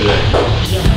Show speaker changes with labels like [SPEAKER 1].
[SPEAKER 1] блядь.